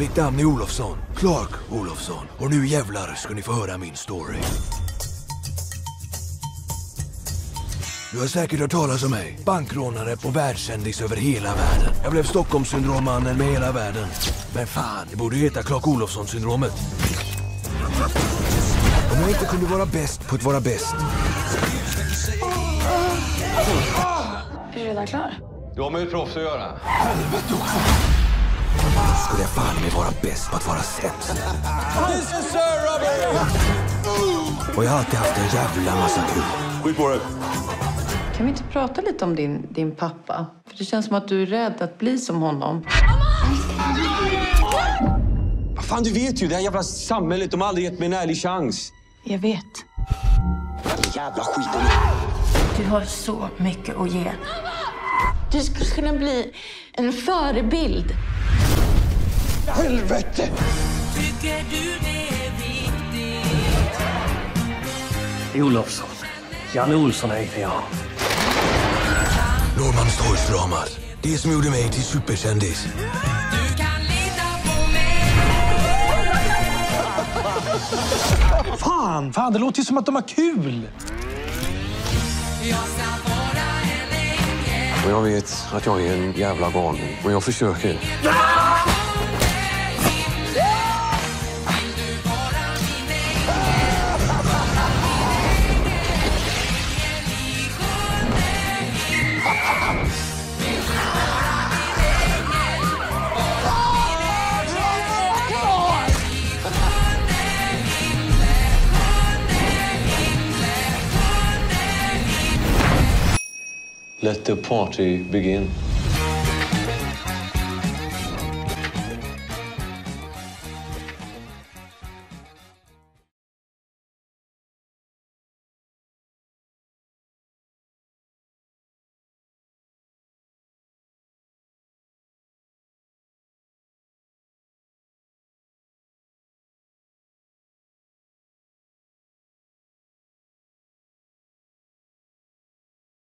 Mitt namn är Olofsson. Clark Olofsson. Och nu jävlar ska ni få höra min story. Du har säkert hört talas om mig. Bankrånare på världskändis över hela världen. Jag blev Stockholmssyndrommannen med hela världen. Men fan, det borde heta Clark Olofsson-syndromet. Om jag inte kunde vara bäst på att vara bäst. Är du redan klar? Du har med ett proffs att göra. Skulle jag fan med vara bäst på att vara sämst. Och jag har alltid haft en jävla massa kul. Skit på dig. Kan vi inte prata lite om din, din pappa? För Det känns som att du är rädd att bli som honom. Vad Fan, du vet ju, det här jävla samhället, de har aldrig gett mig en ärlig chans. Jag vet. Jävla skiten. Du har så mycket att ge. Du skulle kunna bli en förebild. Helvete! Olofsson. Janne Olsson heter jag. Norrmalmstorgsdramat. Det som gjorde mig till superkändis. Fan, fan, det låter ju som att de har kul. Och jag vet att jag är en jävla galning. Och jag försöker. Let the party begin.